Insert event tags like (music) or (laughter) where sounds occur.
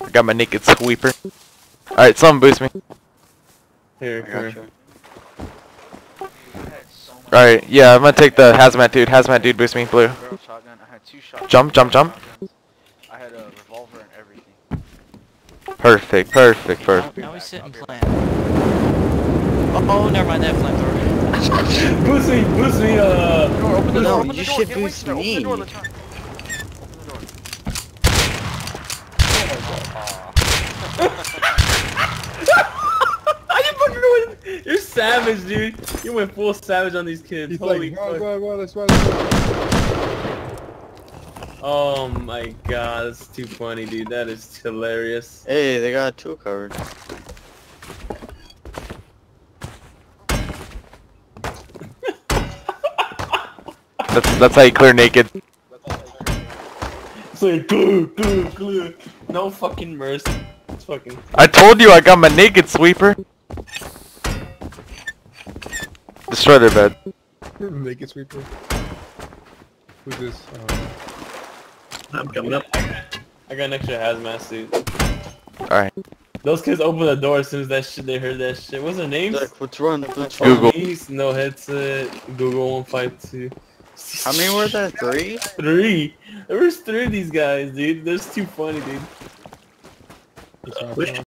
I got my naked sweeper. Alright, someone boost me. Here, I here. Alright, yeah, I'm gonna take the hazmat dude. Hazmat dude boost me, blue. Shotgun. I had two shotguns. Jump, jump, jump. I had a revolver and everything. Perfect, perfect, perfect. now we sit and plan. Oh, oh, never mind, that flamethrower. (laughs) Boost me, boost me, uh... Door, open the No, door, open the you door, should get boost from there, me. Open the door, Latan. I didn't fucking know it. You're savage, dude. You went full savage on these kids. He's Holy like, fuck. run, run, let's run, let's run. Oh my god, that's too funny, dude. That is hilarious. Hey, they got two covered. That's that's how you clear naked. It's like, glue, glue, glue. No fucking mercy. It's fucking... I told you I got my naked sweeper. Destroy their bed. (laughs) Make it sweeper. Who's this? Uh, I'm coming up. I got an extra hazmat suit. Alright. Those kids opened the door as soon as that shit, they heard that shit. What's their names? Look, let's run, let's run. Google. Police, no headset, Google 152. How many were there? Three? Three. There was three of these guys, dude. That's too funny, dude. this one, Which this